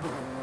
不可能